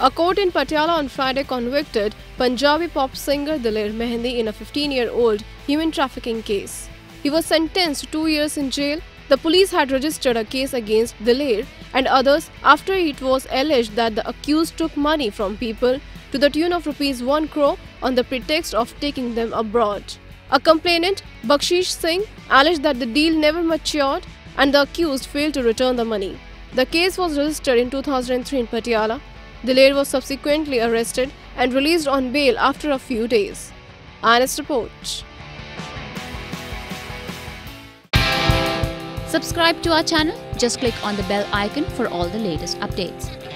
A court in Patiala on Friday convicted Punjabi pop singer Daler Mehndi in a 15 year old human trafficking case. He was sentenced to two years in jail. The police had registered a case against Daler and others after it was alleged that the accused took money from people to the tune of rupees 1 crore on the pretext of taking them abroad. A complainant, Bakhshish Singh, alleged that the deal never matured and the accused failed to return the money. The case was registered in 2003 in Patiala Daler was subsequently arrested and released on bail after a few days. IANS report. Subscribe to our channel. Just click on the bell icon for all the latest updates.